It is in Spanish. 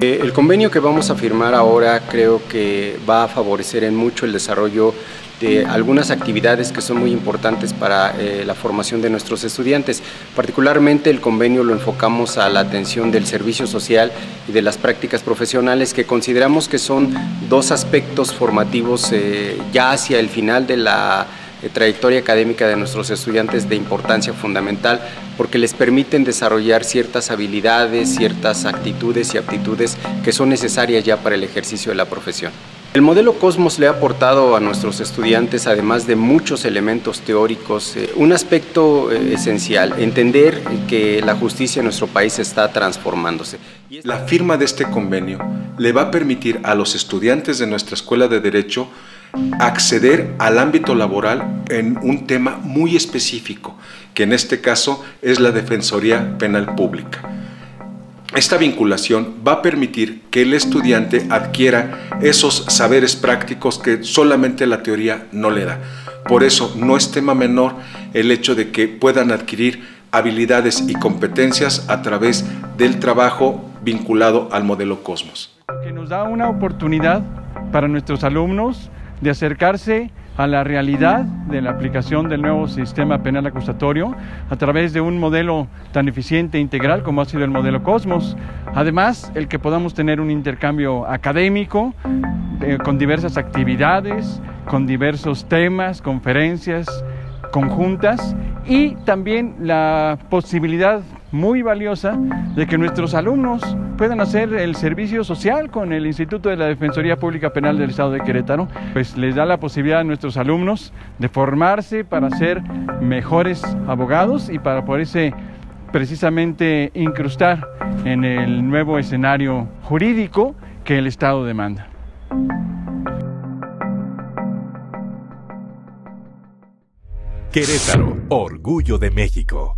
Eh, el convenio que vamos a firmar ahora creo que va a favorecer en mucho el desarrollo de algunas actividades que son muy importantes para eh, la formación de nuestros estudiantes. Particularmente el convenio lo enfocamos a la atención del servicio social y de las prácticas profesionales que consideramos que son dos aspectos formativos eh, ya hacia el final de la trayectoria académica de nuestros estudiantes de importancia fundamental porque les permiten desarrollar ciertas habilidades, ciertas actitudes y aptitudes que son necesarias ya para el ejercicio de la profesión. El modelo Cosmos le ha aportado a nuestros estudiantes, además de muchos elementos teóricos, eh, un aspecto eh, esencial, entender que la justicia en nuestro país está transformándose. La firma de este convenio le va a permitir a los estudiantes de nuestra Escuela de Derecho acceder al ámbito laboral en un tema muy específico, que en este caso es la Defensoría Penal Pública. Esta vinculación va a permitir que el estudiante adquiera esos saberes prácticos que solamente la teoría no le da. Por eso no es tema menor el hecho de que puedan adquirir habilidades y competencias a través del trabajo vinculado al modelo Cosmos. Que nos da una oportunidad para nuestros alumnos de acercarse a la realidad de la aplicación del nuevo sistema penal acusatorio a través de un modelo tan eficiente e integral como ha sido el modelo Cosmos. Además, el que podamos tener un intercambio académico eh, con diversas actividades, con diversos temas, conferencias conjuntas y también la posibilidad muy valiosa de que nuestros alumnos puedan hacer el servicio social con el Instituto de la Defensoría Pública Penal del Estado de Querétaro, pues les da la posibilidad a nuestros alumnos de formarse para ser mejores abogados y para poderse precisamente incrustar en el nuevo escenario jurídico que el Estado demanda. Querétaro, orgullo de México.